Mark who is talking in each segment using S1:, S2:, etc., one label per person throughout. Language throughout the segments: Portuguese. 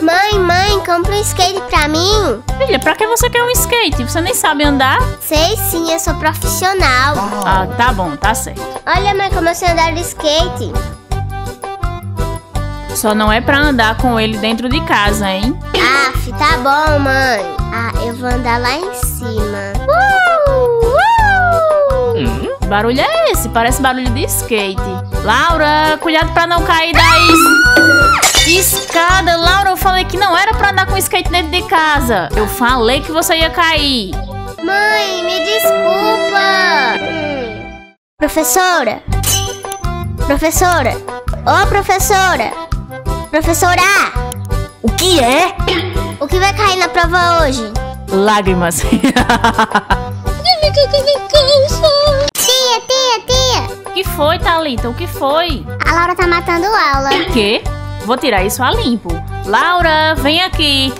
S1: Mãe, mãe, compra um skate pra mim.
S2: Filha, pra que você quer um skate? Você nem sabe andar?
S1: Sei sim, eu sou profissional.
S2: Ah, tá bom, tá certo.
S1: Olha, mãe, como eu sei andar de skate.
S2: Só não é pra andar com ele dentro de casa, hein?
S1: Aff, tá bom, mãe. Ah, eu vou andar lá em cima. Uh, uh.
S2: Que barulho é esse? Parece barulho de skate. Laura, cuidado pra não cair daí. Escada, Laura, eu falei que não era pra andar com skate dentro de casa. Eu falei que você ia cair.
S1: Mãe, me desculpa. Professora? Professora? Ô, professora? Professora!
S2: O que é?
S1: O que vai cair na prova hoje?
S2: Lágrimas.
S1: Tia, tia, tia!
S2: O que foi, Thalita? O que foi?
S1: A Laura tá matando aula.
S2: O quê? Vou tirar isso a limpo. Laura, vem aqui.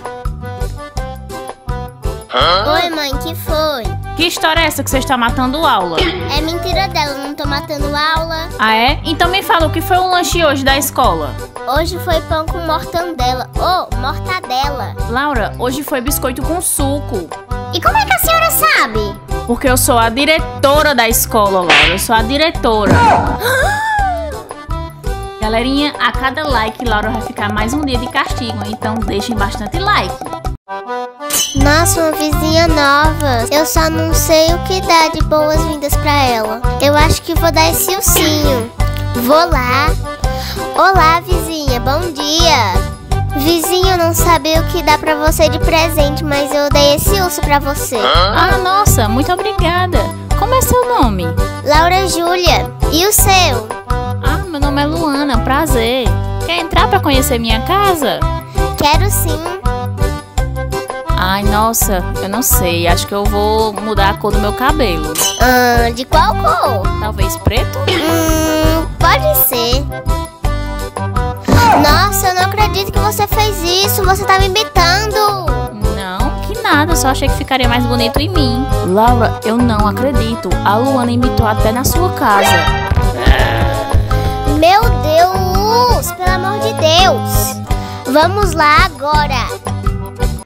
S1: Oi, mãe, que foi?
S2: Que história é essa que você está matando aula?
S1: É mentira dela, não tô matando aula.
S2: Ah, é? Então me fala o que foi o lanche hoje da escola.
S1: Hoje foi pão com mortandela. Oh, mortadela.
S2: Laura, hoje foi biscoito com suco.
S1: E como é que a senhora sabe?
S2: Porque eu sou a diretora da escola, Laura. Eu sou a diretora. Galerinha, a cada like, Laura vai ficar mais um dia de castigo. Então deixem bastante like.
S1: Nossa, uma vizinha nova. Eu só não sei o que dá de boas-vindas pra ela. Eu acho que vou dar esse ursinho. Vou lá. Olá, vizinha. Bom dia. Vizinho, eu não sabia o que dá pra você de presente, mas eu dei esse urso pra você.
S2: Ah, nossa, muito obrigada. Como é seu nome?
S1: Laura Júlia. E o seu?
S2: Meu nome é Luana, prazer. Quer entrar pra conhecer minha casa?
S1: Quero sim.
S2: Ai, nossa, eu não sei. Acho que eu vou mudar a cor do meu cabelo.
S1: Ah, de qual cor?
S2: Talvez preto?
S1: Hum, pode ser. Nossa, eu não acredito que você fez isso. Você tá me imitando.
S2: Não, que nada. Só achei que ficaria mais bonito em mim. Laura, eu não acredito. A Luana imitou até na sua casa.
S1: Vamos lá agora.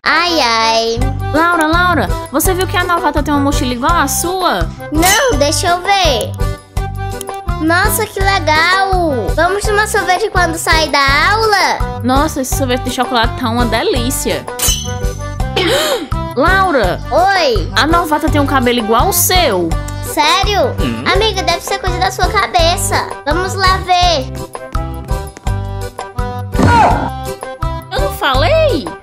S1: Ai, ai.
S2: Laura, Laura, você viu que a novata tem uma mochila igual à sua?
S1: Não, deixa eu ver. Nossa, que legal. Vamos tomar sorvete quando sair da aula?
S2: Nossa, esse sorvete de chocolate tá uma delícia. Laura,
S1: Oi,
S2: a novata tem um cabelo igual ao seu.
S1: sério? Amiga, deve ser coisa da sua cabeça. Vamos lá ver.
S2: Não falei?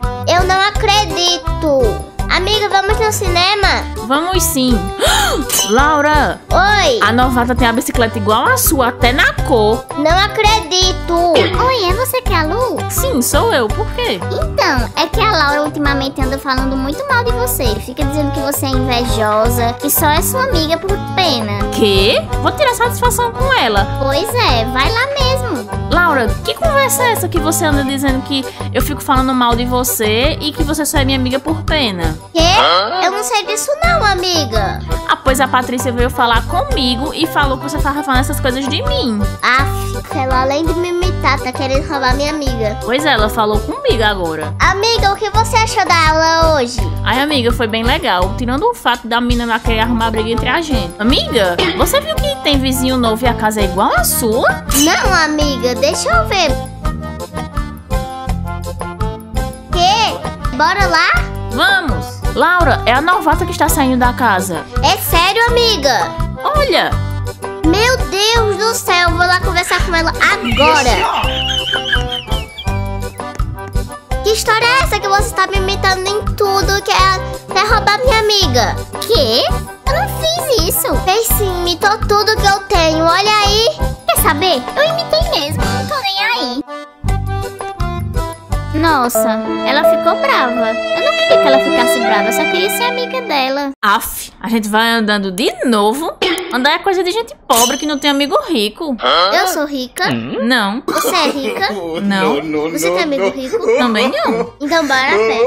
S1: Vamos
S2: sim. Laura,
S1: Oi,
S2: a novata tem a bicicleta igual à sua, até na cor.
S1: não acredito. Oi, é você que é a Lu?
S2: Sim, sou eu. Por quê?
S1: Então, é que a Laura ultimamente anda falando muito mal de você. Fica dizendo que você é invejosa, que só é sua amiga por pena.
S2: Quê? Vou tirar satisfação com ela.
S1: Pois é, vai lá mesmo.
S2: Laura, que conversa é essa que você anda dizendo que eu fico falando mal de você e que você só é minha amiga por pena?
S1: Quê? Eu não sei disso não, amiga.
S2: Ah, pois a Patrícia veio falar comigo e falou que você tava falando essas coisas de mim.
S1: Aff, ela além de me imitar, tá querendo roubar minha amiga.
S2: Pois é, ela falou comigo agora.
S1: Amiga, o que você achou da aula hoje?
S2: Ai, amiga, foi bem legal. Tirando o fato da menina lá querer arrumar briga entre a gente. Amiga, você viu que tem vizinho novo e a casa é igual à sua?
S1: Não, amiga, deixa eu ver. Quê? Bora lá?
S2: Vamos! Laura, é a novata que está saindo da casa.
S1: É sério, amiga?
S2: Olha!
S1: Meu Deus do céu, vou lá conversar com ela agora. Que história é essa que você está me imitando em tudo? Quer, quer roubar minha amiga? Que? Eu não fiz isso. Fez sim, imitou tudo que eu tenho. Olha aí. Quer saber? Eu imitei mesmo, não tô nem aí. Nossa, ela ficou brava. Eu não queria que ela ficasse eu só queria ser amiga dela.
S2: Af, a gente vai andando de novo. Andar é coisa de gente pobre que não tem amigo rico.
S1: Eu sou rica.
S2: Não,
S1: Você é rica?
S2: não,
S1: Você tem amigo rico?
S2: também não.
S1: Então bora a pé.